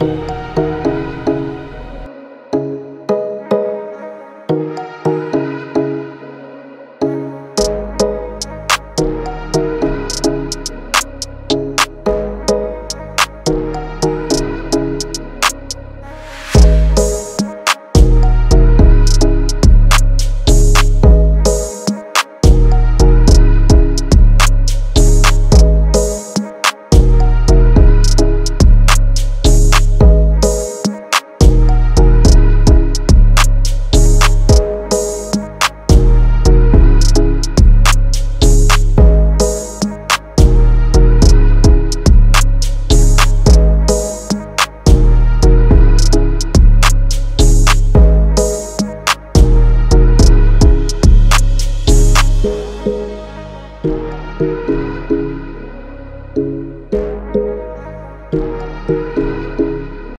you